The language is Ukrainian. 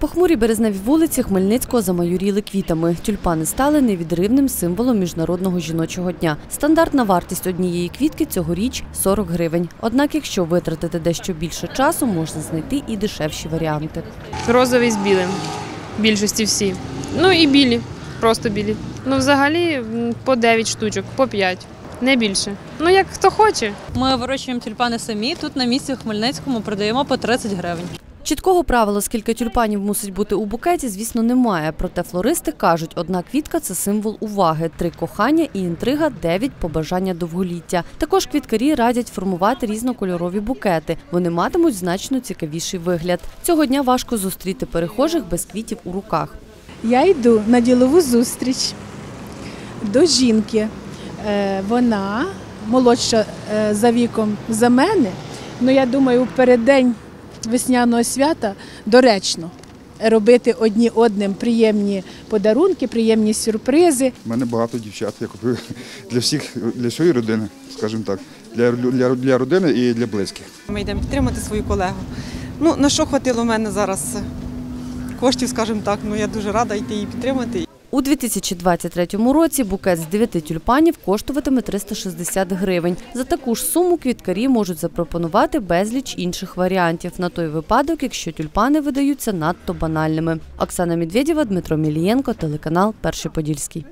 Похмурі березневі вулиці Хмельницького замайоріли квітами. Тюльпани стали невідривним символом міжнародного жіночого дня. Стандартна вартість однієї квітки цьогоріч 40 гривень. Однак, якщо витратити дещо більше часу, можна знайти і дешевші варіанти. Розовий з білим. Більшості всі. Ну і білі, просто білі. Ну, взагалі по 9 штучок, по 5. Не більше. Ну, як хто хоче. Ми вирощуємо тюльпани самі. Тут на місці в Хмельницькому продаємо по 30 гривень. Чіткого правила, скільки тюльпанів мусить бути у букеті, звісно, немає. Проте флористи кажуть, одна квітка це символ уваги, три кохання і інтрига, дев'ять побажання довголіття. Також квіткарі радять формувати різнокольорові букети. Вони матимуть значно цікавіший вигляд. Цього дня важко зустріти перехожих без квітів у руках. Я йду на ділову зустріч до жінки. Е, Вона молодша е, за віком за мене. Ну я думаю, переддень весняного свята доречно робити одні одним приємні подарунки, приємні сюрпризи. У мене багато дівчат. Я купив для всіх, для своєї родини, скажімо так, для, для, для родини і для близьких. Ми йдемо підтримати свою колегу. Ну, на що хватило в мене зараз коштів, скажімо так, ну я дуже рада йти її підтримати. У 2023 році букет з 9 тюльпанів коштуватиме 360 гривень. За таку ж суму квіткарі можуть запропонувати безліч інших варіантів на той випадок, якщо тюльпани видаються надто банальними. Оксана Медведєва, Дмитро Мілієнко, телеканал Перший Подільський.